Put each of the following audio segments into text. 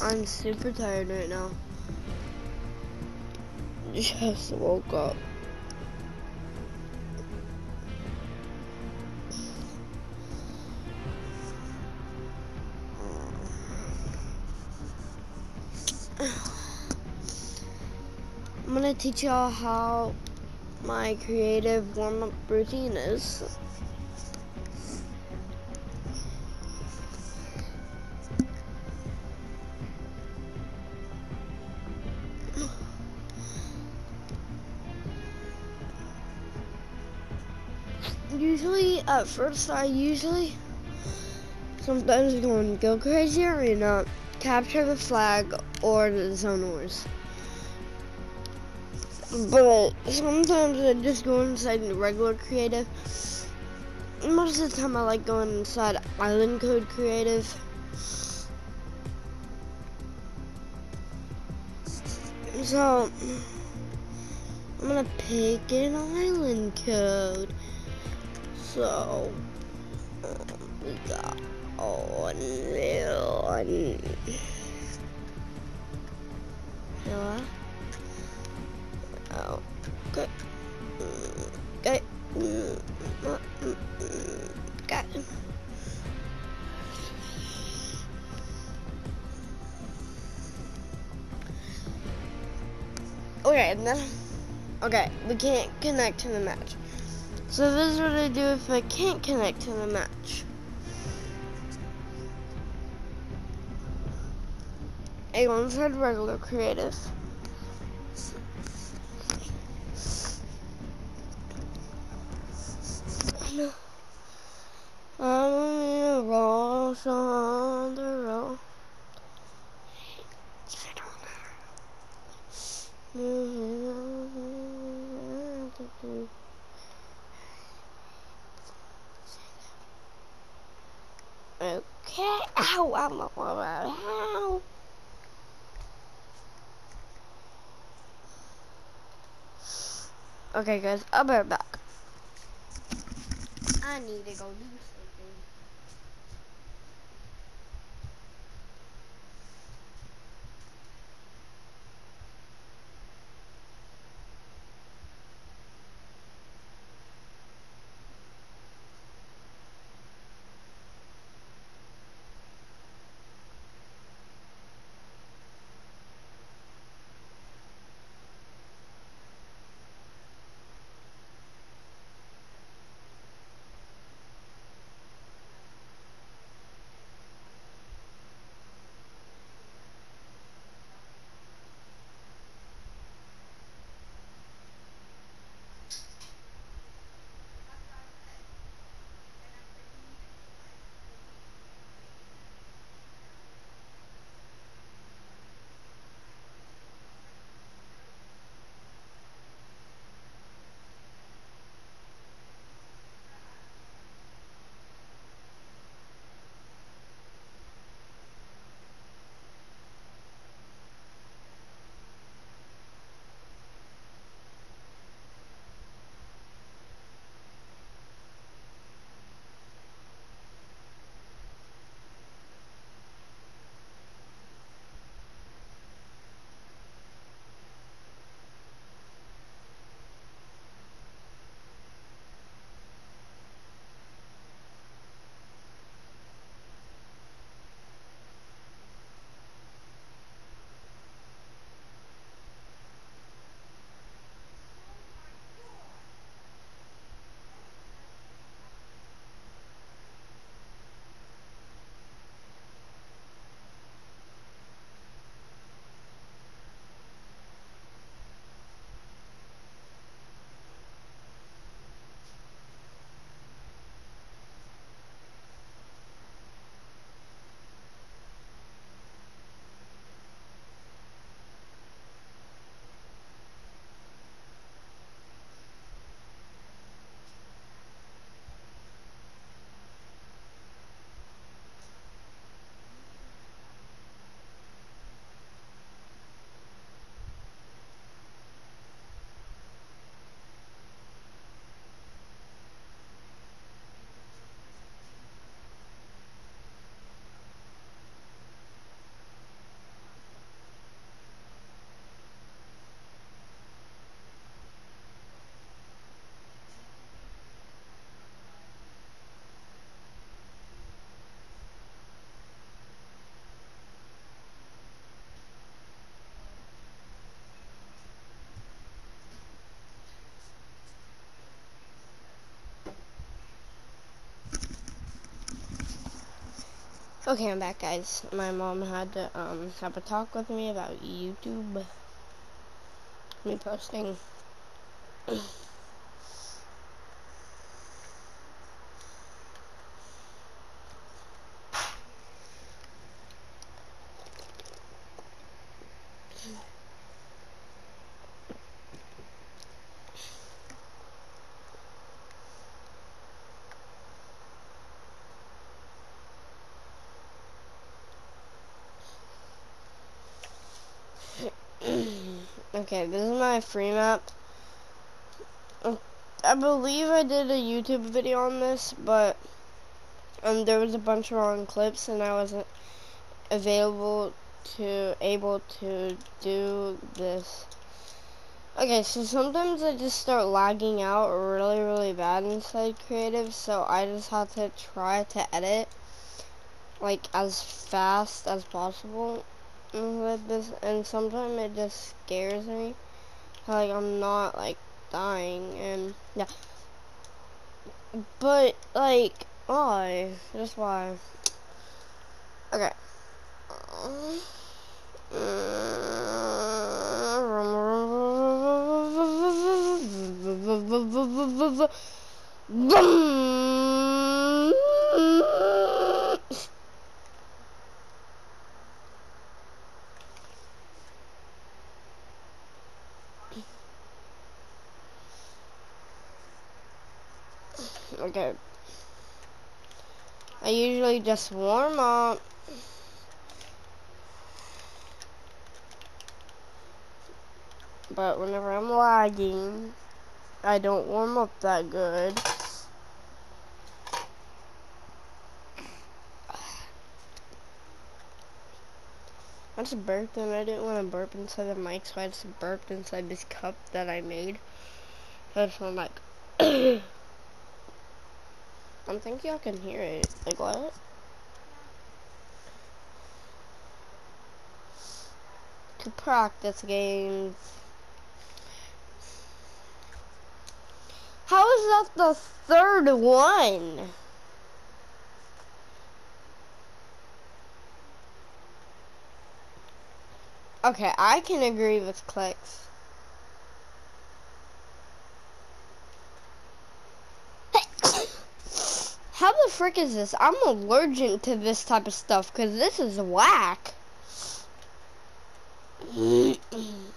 I'm super tired right now. Just woke up. I'm gonna teach y'all how my creative warm-up routine is. Usually, at first, I usually sometimes go and go crazy arena, capture the flag, or the zone wars. But sometimes I just go inside the regular creative. Most of the time I like going inside island code creative. So I'm gonna pick an island code. So million. Yeah. Oh, okay. Okay. Got. Okay, and then, okay, we can't connect to the match. So this is what I do if I can't connect to the match. I go inside regular creative. I'm in a rush on the road. Okay. Ow, I'm not Ow. Okay, guys, I'll be right back. I need to go do Okay, I'm back, guys. My mom had to um, have a talk with me about YouTube. Me posting. okay, this is my free map. I believe I did a YouTube video on this, but um, there was a bunch of wrong clips and I wasn't available to, able to do this. Okay, so sometimes I just start lagging out really, really bad inside creative, so I just have to try to edit like as fast as possible with this, and sometimes it just scares me. Like I'm not like dying, and yeah. But like, why? Just why? Okay. Okay. I usually just warm up. But whenever I'm lagging, I don't warm up that good. I just burped and I didn't want to burp inside the mic, so I just burped inside this cup that I made. I just went like, I think y'all can hear it. Like what? To practice games. How is that the third one? Okay, I can agree with clicks. How the frick is this? I'm allergic to this type of stuff because this is whack.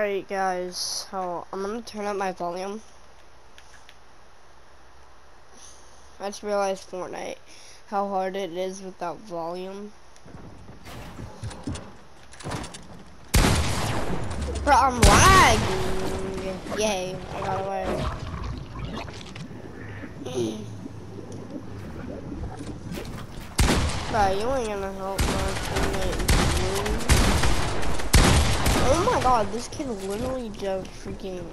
Alright guys, so I'm gonna turn up my volume. I just realized Fortnite, how hard it is without volume. Bro, I'm lagging. Yay, I got away. Bro, you ain't gonna help my Oh my god, this kid literally just freaking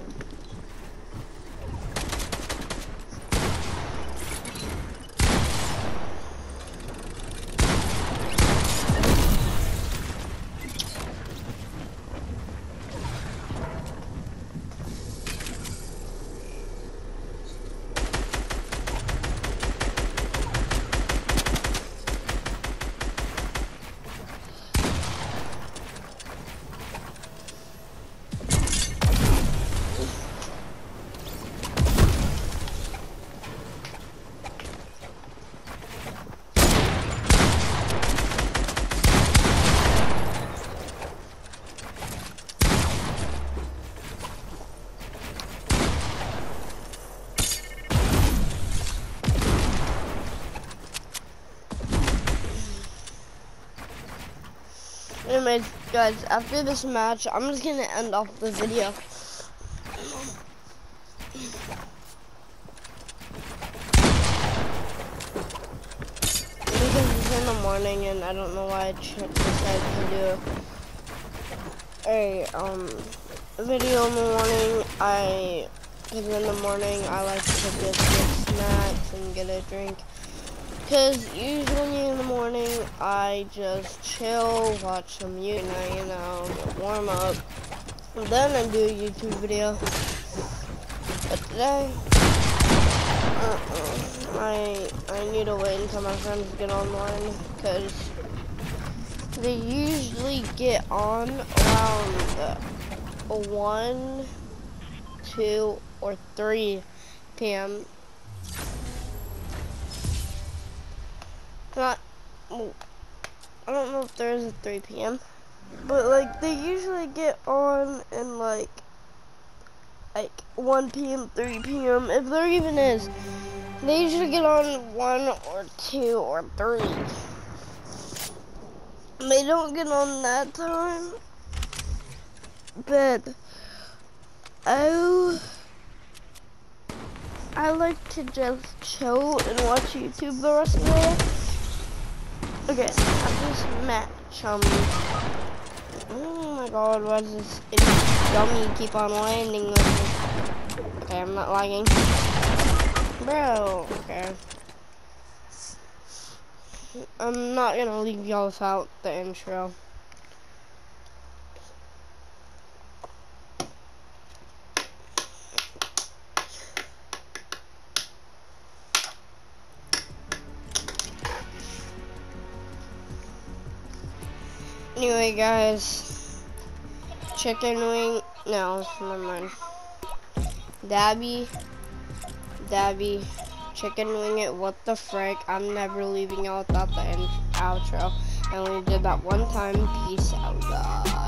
Anyways, guys, after this match, I'm just gonna end off the video. Because it's in the morning and I don't know why I decided to do a um video in the morning. I, because in the morning I like to get snacks and get a drink. Because usually in the morning, I just chill, watch some YouTube, you know, warm up. And then I do a YouTube video. But today, uh -uh, I, I need to wait until my friends get online. Because they usually get on around 1, 2, or 3 p.m. not, I don't know if there is a 3 p.m. But like they usually get on in like like 1 p.m., 3 p.m. If there even is, they usually get on 1 or 2 or 3. They don't get on that time. But oh I like to just chill and watch YouTube the rest of the day. Okay, after this match, um, oh my god, what is this dummy keep on landing Okay, I'm not lagging. Bro, okay. I'm not gonna leave y'all without the intro. Anyway, guys, chicken wing. No, never mind. Dabby, Dabby, chicken wing it. What the frick? I'm never leaving y'all without the outro. I only did that one time. Peace out, guys.